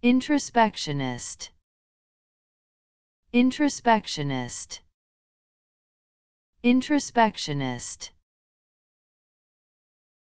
introspectionist. Introspectionist. Introspectionist.